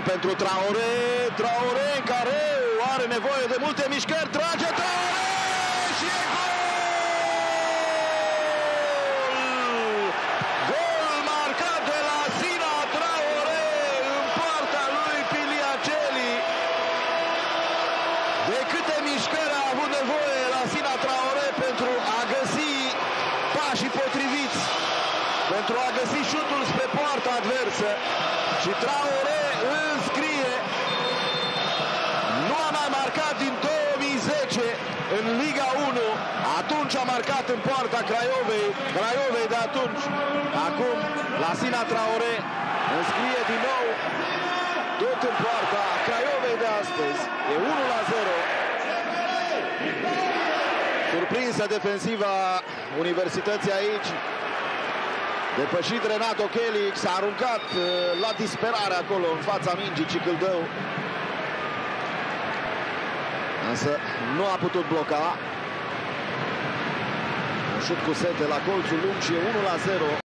pentru Traore. Traore care are nevoie de multe mișcări. Trage Traore și e gol! Gol marcat de la Sina Traore în poarta lui Piliaceli. De câte mișcări a avut nevoie la Sina Traore pentru a găsi pașii potriviți, pentru a găsi șutul spre poarta adversă. Și Traore înscrie. Nu a mai marcat din 2010 în Liga 1. Atunci a marcat în poarta Craiovei. Craiovei de atunci. Acum la Sina Traore înscrie din nou tot în poarta Craiovei de astăzi. E 1 la 0. Surprinsă defensiva Universității aici. Depășit Renato Chelic, s-a aruncat uh, la disperare acolo în fața mingii Cicâldău. Însă nu a putut bloca. Un șut cu sete la colțul lung și e 1 la 0.